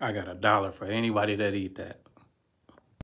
I got a dollar for anybody that eat that.